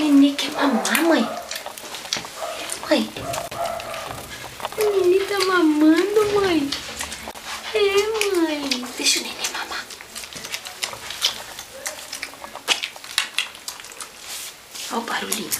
O nenê quer mamar, mãe? Mãe? O nenê tá mamando, mãe? É, mãe. Deixa o nenê mamar. Olha o barulhinho.